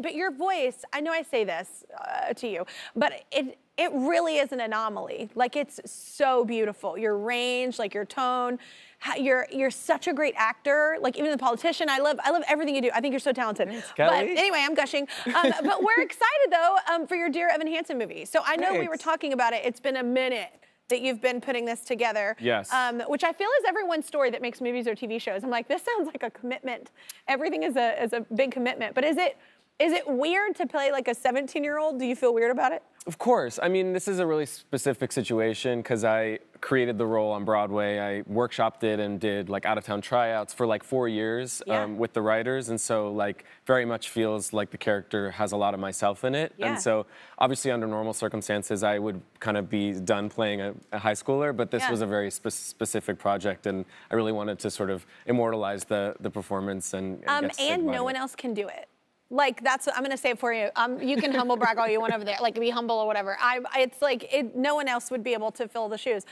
but your voice, I know I say this uh, to you, but it it really is an anomaly. Like it's so beautiful. Your range, like your tone, you're you're such a great actor. Like even the politician, I love I love everything you do. I think you're so talented. Thanks, but anyway, I'm gushing. Um, but we're excited though um, for your Dear Evan Hansen movie. So I know Thanks. we were talking about it. It's been a minute that you've been putting this together. Yes. Um, which I feel is everyone's story that makes movies or TV shows. I'm like, this sounds like a commitment. Everything is a is a big commitment. But is it is it weird to play like a 17 year old? Do you feel weird about it? Of course. I mean, this is a really specific situation because I created the role on Broadway. I workshopped it and did like out of town tryouts for like four years Yeah. um, with the writers. And so, like, very much feels like the character has a lot of myself in it. Yeah. And so, obviously, under normal circumstances, I would kind of be done playing a, a high schooler, but this Yeah. was a very spe- specific project. And I really wanted to sort of immortalize the, the performance and, and, Um, and no to one else can do it. Like that's I'm gonna say it for you. Um, you can humble brag all you want over there, like be humble or whatever. I, it's like it, no one else would be able to fill the shoes.